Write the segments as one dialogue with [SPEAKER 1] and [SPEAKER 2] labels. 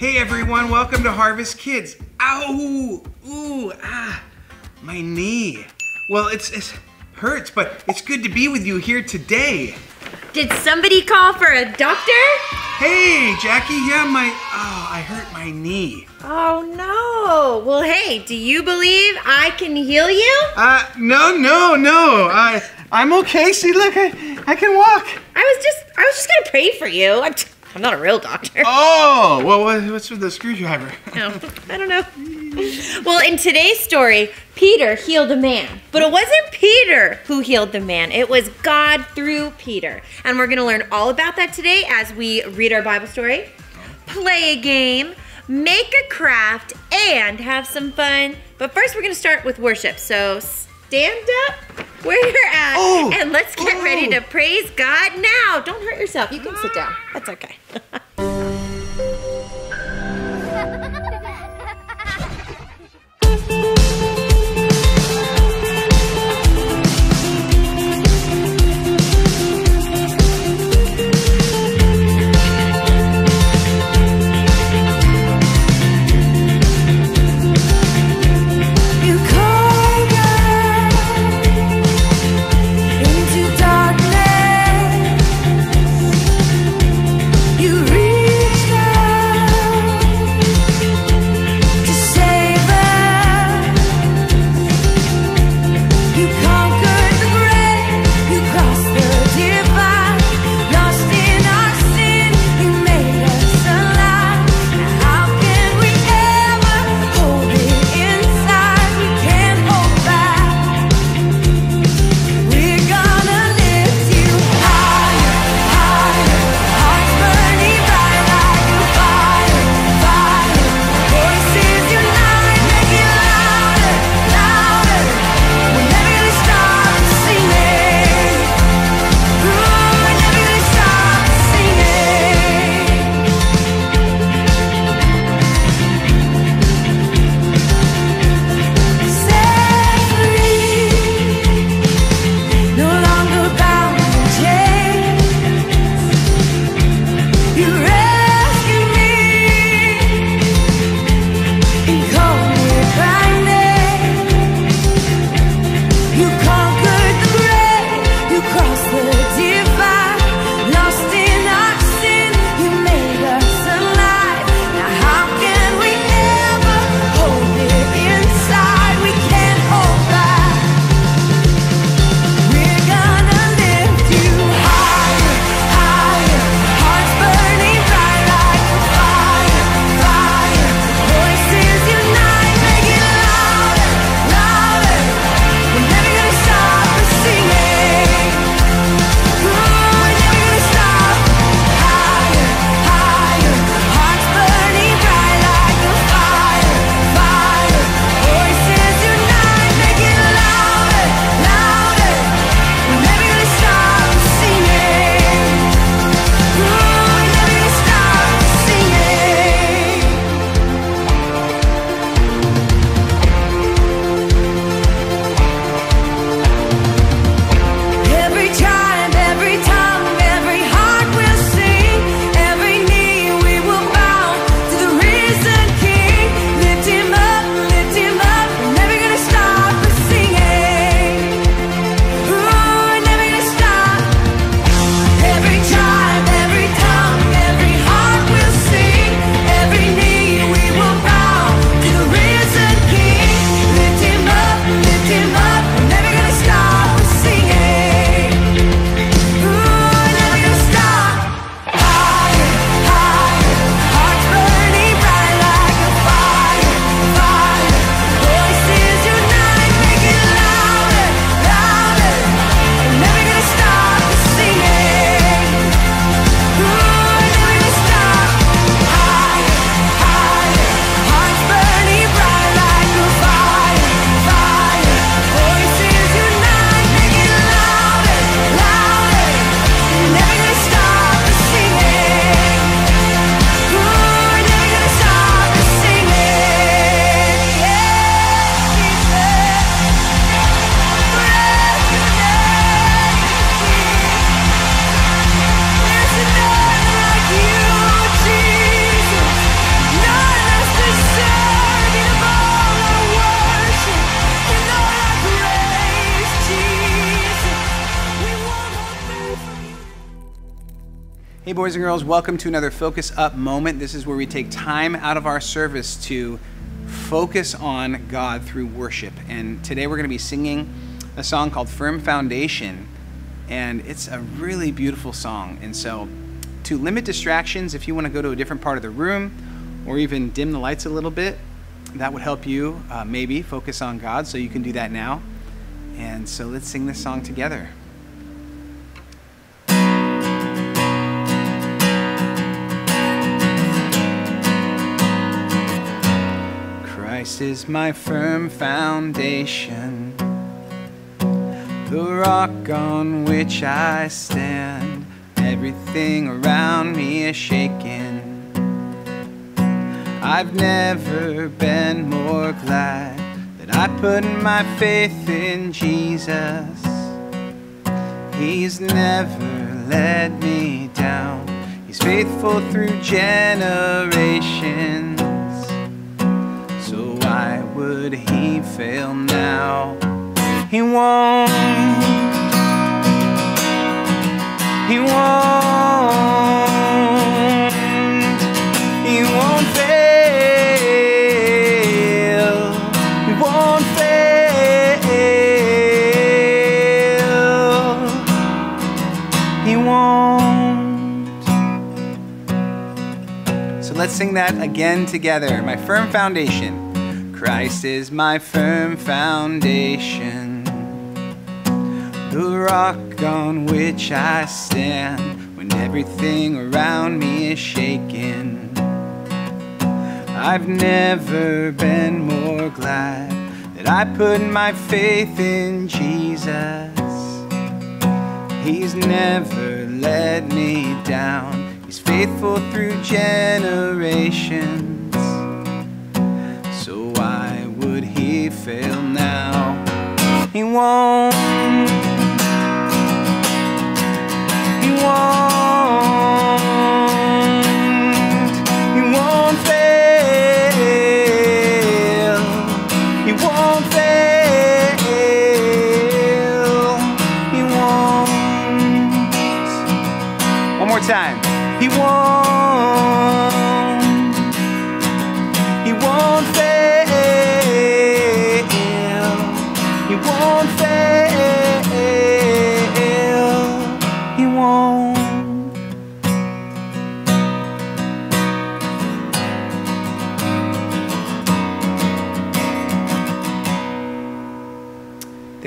[SPEAKER 1] Hey everyone, welcome to Harvest Kids. Ow! Ooh, ah, my knee. Well, it's, it hurts, but it's good to be with you here today.
[SPEAKER 2] Did somebody call for a doctor?
[SPEAKER 1] Hey, Jackie, yeah, my, oh, I hurt my knee.
[SPEAKER 2] Oh no. Well, hey, do you believe I can heal you?
[SPEAKER 1] Uh, no, no, no, I, I'm okay. See, look, I, I can walk.
[SPEAKER 2] I was just I was just gonna pray for you. I'm, I'm not a real doctor.
[SPEAKER 1] Oh, well, what, what's with the screwdriver?
[SPEAKER 2] No, I don't know. Well, in today's story, Peter healed a man. But it wasn't Peter who healed the man, it was God through Peter. And we're going to learn all about that today as we read our Bible story, play a game, make a craft, and have some fun. But first, we're going to start with worship. So stand up where you're at
[SPEAKER 1] Oh,
[SPEAKER 2] and let's get
[SPEAKER 1] oh.
[SPEAKER 2] ready to oh. praise God now. Don't hurt yourself. You can sit down. That's okay.
[SPEAKER 1] Hey, boys and girls, welcome to another Focus Up moment. This is where we take time out of our service to focus on God through worship. And today we're going to be singing a song called Firm Foundation. And it's a really beautiful song. And so, to limit distractions, if you want to go to a different part of the room or even dim the lights a little bit, that would help you uh, maybe focus on God. So, you can do that now. And so, let's sing this song together. Is my firm foundation, the rock on which I stand. Everything around me is shaking. I've never been more glad that I put my faith in Jesus. He's never let me down. He's faithful through generations. Would he fail now? He won't. He won't. He won't fail. He won't fail. He won't. So let's sing that again together. My firm foundation. Christ is my firm foundation, the rock on which I stand when everything around me is shaking. I've never been more glad that I put my faith in Jesus. He's never let me down. He's faithful through generations. Fail now? He won't. He won't.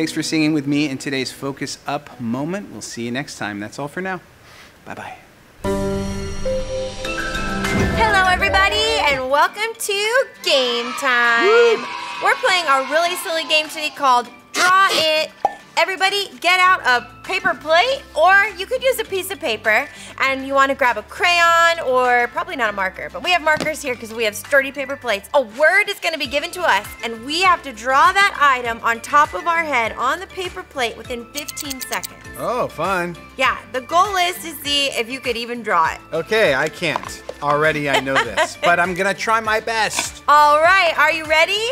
[SPEAKER 1] Thanks for singing with me in today's Focus Up moment. We'll see you next time. That's all for now. Bye bye.
[SPEAKER 2] Hello, everybody, and welcome to Game Time. We're playing a really silly game today called Draw It. Everybody, get out a paper plate, or you could use a piece of paper, and you want to grab a crayon, or probably not a marker, but we have markers here because we have sturdy paper plates. A word is going to be given to us, and we have to draw that item on top of our head on the paper plate within 15 seconds.
[SPEAKER 3] Oh, fun.
[SPEAKER 2] Yeah, the goal is to see if you could even draw it.
[SPEAKER 3] Okay, I can't. Already I know this, but I'm gonna try my best.
[SPEAKER 2] All right, are you ready?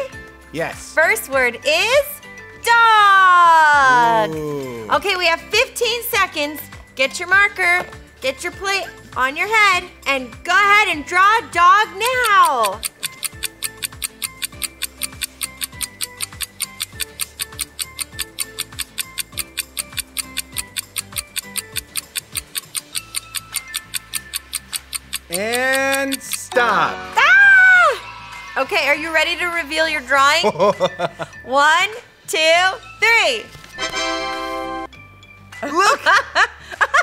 [SPEAKER 3] Yes.
[SPEAKER 2] First word is dog.
[SPEAKER 3] Ooh.
[SPEAKER 2] Okay, we have 15 seconds. Get your marker, get your plate on your head, and go ahead and draw a dog now.
[SPEAKER 3] And stop.
[SPEAKER 2] Ah! Okay, are you ready to reveal your drawing? One, two, three.
[SPEAKER 3] Look,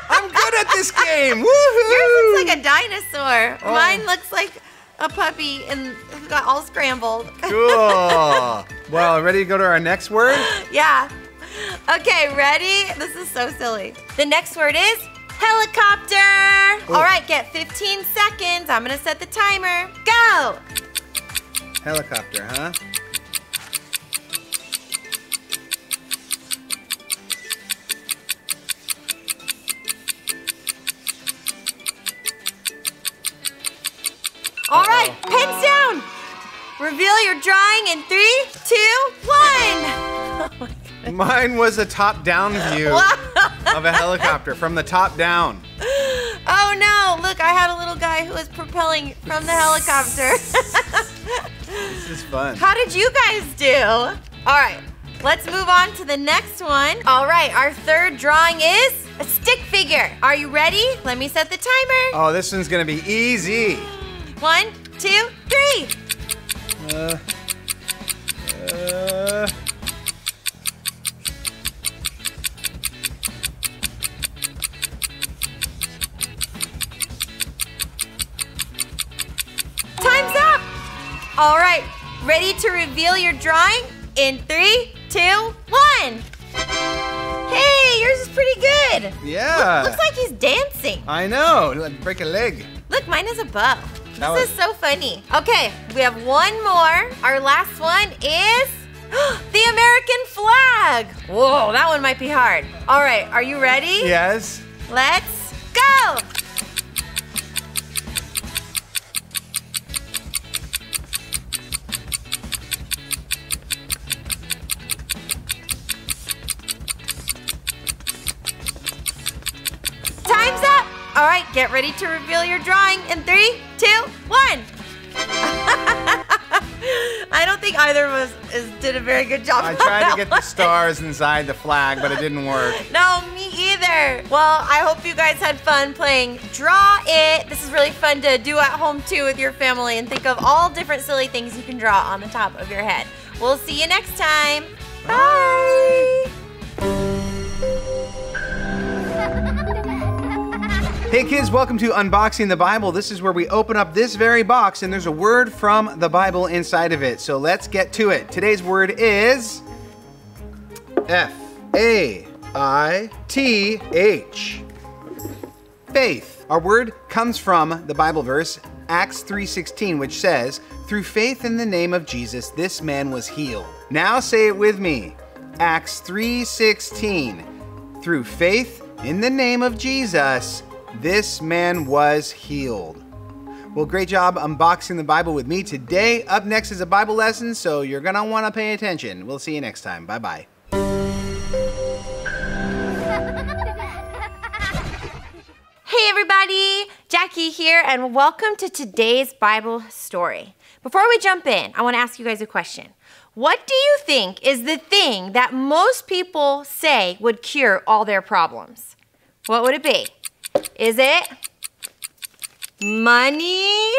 [SPEAKER 3] I'm good at this game. Woohoo!
[SPEAKER 2] Yours looks like a dinosaur.
[SPEAKER 3] Oh.
[SPEAKER 2] Mine looks like a puppy and got all scrambled.
[SPEAKER 3] cool. Well, ready to go to our next word?
[SPEAKER 2] Yeah. Okay, ready? This is so silly. The next word is helicopter. All right, get 15 seconds. I'm gonna set the timer. Go.
[SPEAKER 3] Helicopter, huh?
[SPEAKER 2] All right, pens down. Reveal your drawing in three, two, one.
[SPEAKER 3] Oh Mine was a top-down view of a helicopter from the top down.
[SPEAKER 2] Oh no, Look, I had a little guy who was propelling from the helicopter.
[SPEAKER 3] This is fun.
[SPEAKER 2] How did you guys do? All right, let's move on to the next one. All right, our third drawing is a stick figure. Are you ready? Let me set the timer.
[SPEAKER 3] Oh, this one's gonna be easy.
[SPEAKER 2] One, two, three.
[SPEAKER 3] Uh, uh,
[SPEAKER 2] Time's up. All right, ready to reveal your drawing in three, two, one. Hey, yours is pretty good.
[SPEAKER 3] yeah.
[SPEAKER 2] Looks like he's dancing.
[SPEAKER 3] I know. Like, Break a leg.
[SPEAKER 2] Look, mine is a bow.
[SPEAKER 3] That
[SPEAKER 2] This
[SPEAKER 3] was-
[SPEAKER 2] is so funny. Okay, we have one more. Our last one is the American flag. Whoa, that one might be hard. All right, are you ready?
[SPEAKER 3] Yes.
[SPEAKER 2] Let's All right, get ready to reveal your drawing in three, two, one. I don't think either of us is, did a very good job.
[SPEAKER 3] I tried to get
[SPEAKER 2] one.
[SPEAKER 3] the stars inside the flag, but it didn't work.
[SPEAKER 2] No, me either. Well, I hope you guys had fun playing Draw It. This is really fun to do at home too with your family and think of all different silly things you can draw on the top of your head. We'll see you next time. Bye.
[SPEAKER 1] Hey kids, welcome to Unboxing the Bible. This is where we open up this very box and there's a word from the Bible inside of it. So let's get to it. Today's word is F A I T H. Faith. Our word comes from the Bible verse Acts 3:16 which says, "Through faith in the name of Jesus this man was healed." Now say it with me. Acts 3:16. Through faith in the name of Jesus this man was healed. Well, great job unboxing the Bible with me today. Up next is a Bible lesson, so you're going to want to pay attention. We'll see you next time. Bye-bye.
[SPEAKER 2] Hey everybody, Jackie here, and welcome to today's Bible story. Before we jump in, I want to ask you guys a question. What do you think is the thing that most people say would cure all their problems? What would it be? Is it money?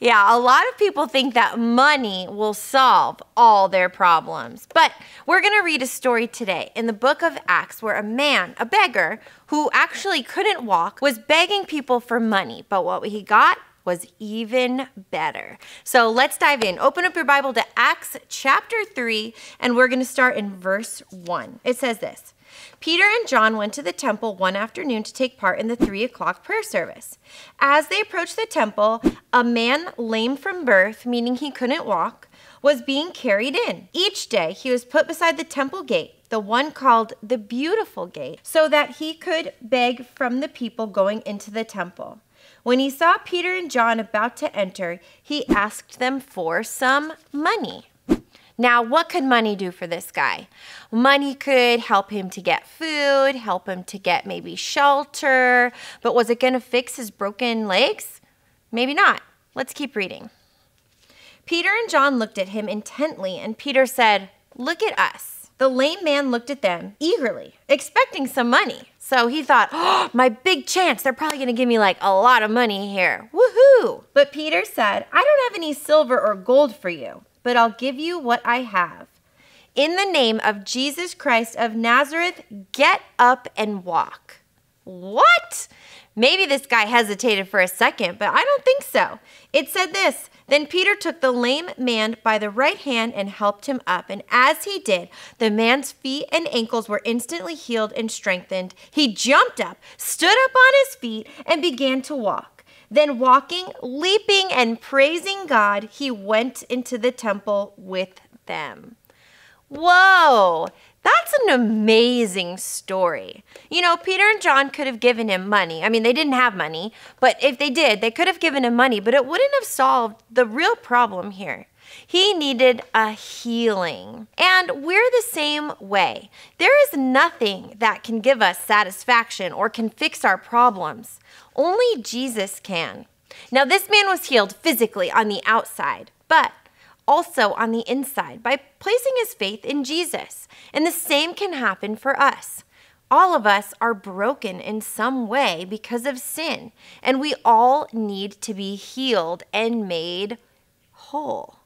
[SPEAKER 2] Yeah, a lot of people think that money will solve all their problems. But we're going to read a story today in the book of Acts where a man, a beggar, who actually couldn't walk, was begging people for money. But what he got was even better. So let's dive in. Open up your Bible to Acts chapter 3, and we're going to start in verse 1. It says this. Peter and John went to the temple one afternoon to take part in the three o'clock prayer service. As they approached the temple, a man lame from birth, meaning he couldn't walk, was being carried in. Each day he was put beside the temple gate, the one called the Beautiful Gate, so that he could beg from the people going into the temple. When he saw Peter and John about to enter, he asked them for some money. Now, what could money do for this guy? Money could help him to get food, help him to get maybe shelter, but was it going to fix his broken legs? Maybe not. Let's keep reading. Peter and John looked at him intently, and Peter said, Look at us. The lame man looked at them eagerly, expecting some money. So he thought, oh, my big chance. They're probably going to give me like a lot of money here. Woohoo! But Peter said, I don't have any silver or gold for you, but I'll give you what I have. In the name of Jesus Christ of Nazareth, get up and walk. What? Maybe this guy hesitated for a second, but I don't think so. It said this Then Peter took the lame man by the right hand and helped him up. And as he did, the man's feet and ankles were instantly healed and strengthened. He jumped up, stood up on his feet, and began to walk. Then, walking, leaping, and praising God, he went into the temple with them. Whoa, that's an amazing story. You know, Peter and John could have given him money. I mean, they didn't have money, but if they did, they could have given him money, but it wouldn't have solved the real problem here. He needed a healing. And we're the same way. There is nothing that can give us satisfaction or can fix our problems. Only Jesus can. Now, this man was healed physically on the outside, but also on the inside by placing his faith in Jesus. And the same can happen for us. All of us are broken in some way because of sin, and we all need to be healed and made whole.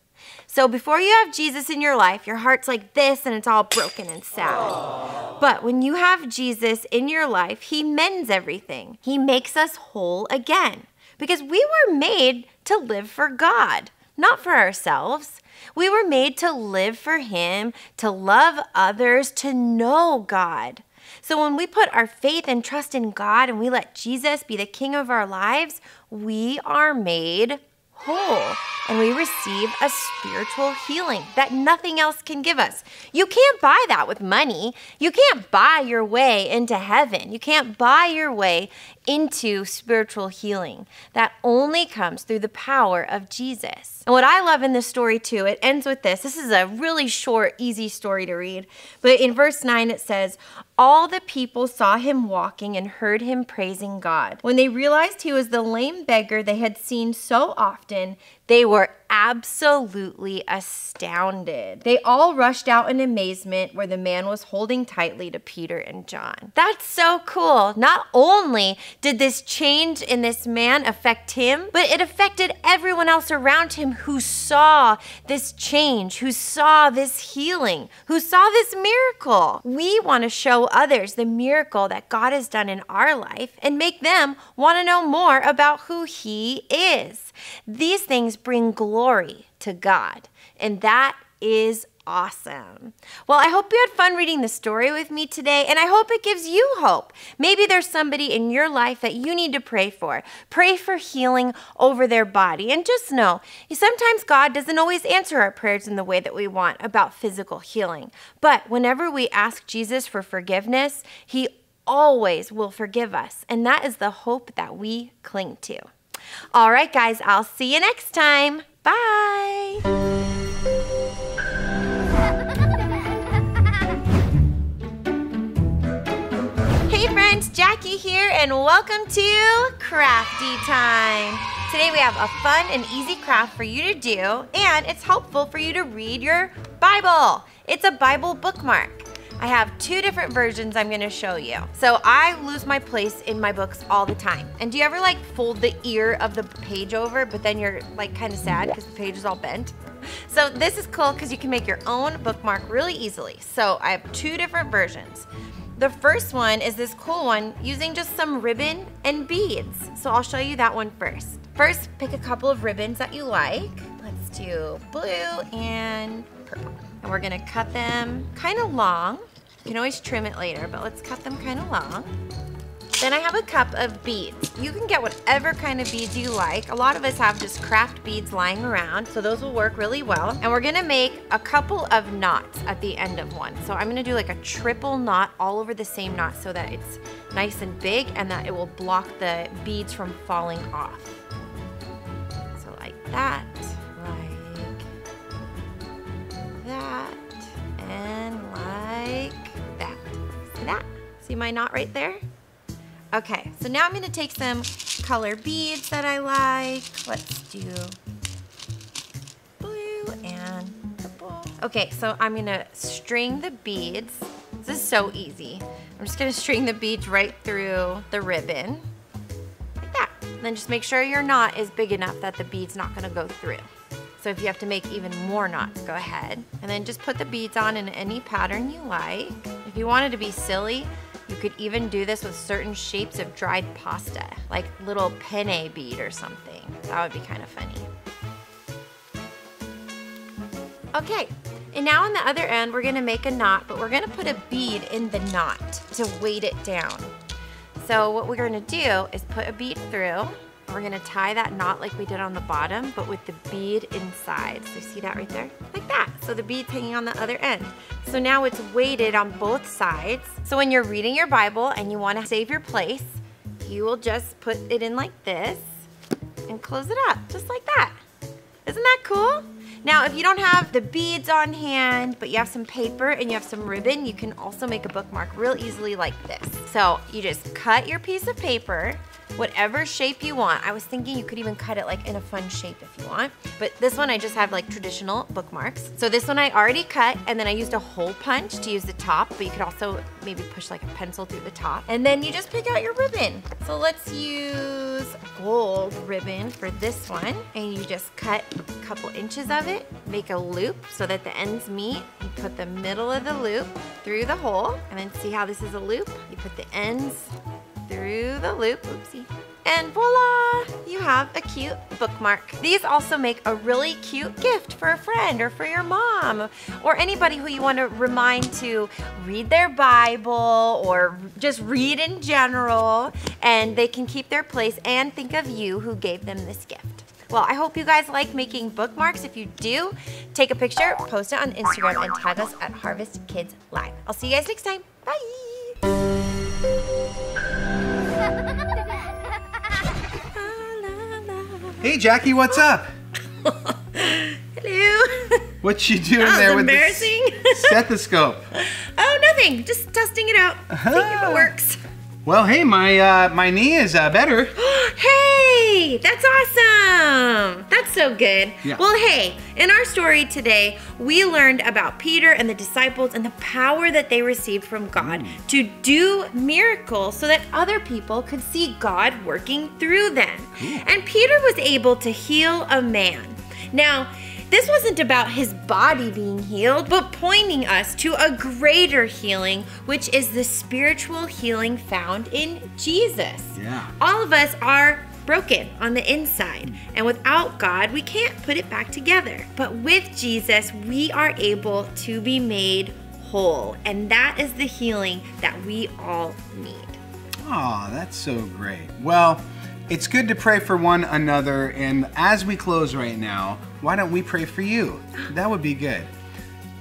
[SPEAKER 2] So before you have Jesus in your life, your heart's like this and it's all broken and sad. But when you have Jesus in your life, he mends everything. He makes us whole again because we were made to live for God, not for ourselves. We were made to live for him, to love others, to know God. So when we put our faith and trust in God and we let Jesus be the king of our lives, we are made whole and we receive a spiritual healing that nothing else can give us. You can't buy that with money. You can't buy your way into heaven. You can't buy your way into spiritual healing. That only comes through the power of Jesus. And what I love in this story too, it ends with this. This is a really short, easy story to read. But in verse 9 it says, All the people saw him walking and heard him praising God. When they realized he was the lame beggar they had seen so often, they were absolutely astounded. They all rushed out in amazement where the man was holding tightly to Peter and John. That's so cool. Not only did this change in this man affect him, but it affected everyone else around him who saw this change, who saw this healing, who saw this miracle. We want to show others the miracle that God has done in our life and make them want to know more about who he is. These things bring glory to God, and that is awesome. Well, I hope you had fun reading the story with me today, and I hope it gives you hope. Maybe there's somebody in your life that you need to pray for. Pray for healing over their body. And just know, sometimes God doesn't always answer our prayers in the way that we want about physical healing. But whenever we ask Jesus for forgiveness, He always will forgive us. And that is the hope that we cling to. All right, guys, I'll see you next time. Bye. Hey friends, Jackie here, and welcome to Crafty Time. Today we have a fun and easy craft for you to do, and it's helpful for you to read your Bible. It's a Bible bookmark. I have two different versions I'm gonna show you. So I lose my place in my books all the time. And do you ever like fold the ear of the page over, but then you're like kind of sad because the page is all bent? So this is cool because you can make your own bookmark really easily. So I have two different versions. The first one is this cool one using just some ribbon and beads. So I'll show you that one first. First, pick a couple of ribbons that you like. Let's do blue and purple. And we're gonna cut them kind of long. You can always trim it later, but let's cut them kind of long. Then I have a cup of beads. You can get whatever kind of beads you like. A lot of us have just craft beads lying around, so those will work really well. And we're gonna make a couple of knots at the end of one. So I'm gonna do like a triple knot all over the same knot so that it's nice and big and that it will block the beads from falling off. So like that, See my knot right there? Okay, so now I'm gonna take some color beads that I like. Let's do blue and purple. Okay, so I'm gonna string the beads. This is so easy. I'm just gonna string the beads right through the ribbon, like that. And then just make sure your knot is big enough that the bead's not gonna go through. So if you have to make even more knots, go ahead. And then just put the beads on in any pattern you like. If you wanted to be silly, you could even do this with certain shapes of dried pasta, like little penne bead or something. That would be kind of funny. Okay, and now on the other end, we're gonna make a knot, but we're gonna put a bead in the knot to weight it down. So what we're gonna do is put a bead through. We're gonna tie that knot like we did on the bottom, but with the bead inside. So see that right there? Like that. So the bead's hanging on the other end. So now it's weighted on both sides. So when you're reading your Bible and you wanna save your place, you will just put it in like this and close it up, just like that. Isn't that cool? Now, if you don't have the beads on hand, but you have some paper and you have some ribbon, you can also make a bookmark real easily like this. So you just cut your piece of paper, whatever shape you want. I was thinking you could even cut it like in a fun shape if you want. But this one I just have like traditional bookmarks. So this one I already cut and then I used a hole punch to use the top, but you could also maybe push like a pencil through the top. And then you just pick out your ribbon. So let's use gold ribbon for this one. And you just cut a couple inches of it, make a loop so that the ends meet. You put the middle of the loop through the hole and then see how this is a loop? You put the ends through the loop, oopsie, and voila, you have a cute bookmark. These also make a really cute gift for a friend or for your mom or anybody who you want to remind to read their Bible or just read in general and they can keep their place and think of you who gave them this gift. Well, I hope you guys like making bookmarks. If you do, take a picture, post it on Instagram, and tag us at Harvest Kids Live. I'll see you guys next time. Bye.
[SPEAKER 1] Hey, Jackie, what's up?
[SPEAKER 2] Hello.
[SPEAKER 1] What you doing there with
[SPEAKER 2] embarrassing.
[SPEAKER 1] the stethoscope?
[SPEAKER 2] oh, nothing. Just testing it out. Uh-huh. Seeing if it works.
[SPEAKER 1] Well, hey, my uh, my knee is uh, better.
[SPEAKER 2] hey, that's awesome. That's so good.
[SPEAKER 1] Yeah.
[SPEAKER 2] Well, hey, in our story today, we learned about Peter and the disciples and the power that they received from God
[SPEAKER 1] Mm.
[SPEAKER 2] to do miracles so that other people could see God working through them. And Peter was able to heal a man. Now, this wasn't about his body being healed, but pointing us to a greater healing, which is the spiritual healing found in Jesus.
[SPEAKER 1] Yeah.
[SPEAKER 2] All of us are broken on the inside, mm. and without God, we can't put it back together. But with Jesus, we are able to be made whole, and that is the healing that we all need.
[SPEAKER 1] Oh, that's so great. Well, it's good to pray for one another, and as we close right now, why don't we pray for you? That would be good.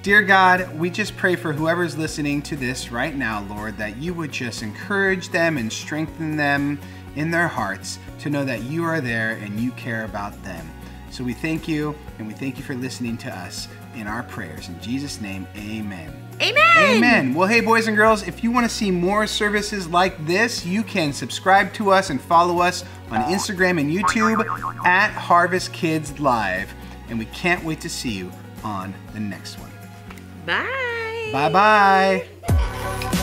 [SPEAKER 1] Dear God, we just pray for whoever's listening to this right now, Lord, that you would just encourage them and strengthen them in their hearts to know that you are there and you care about them. So we thank you, and we thank you for listening to us in our prayers. In Jesus' name, amen.
[SPEAKER 2] Amen.
[SPEAKER 1] Amen. Well, hey, boys and girls, if you want to see more services like this, you can subscribe to us and follow us on Instagram and YouTube at Harvest Kids Live. And we can't wait to see you on the next one.
[SPEAKER 2] Bye.
[SPEAKER 1] Bye bye.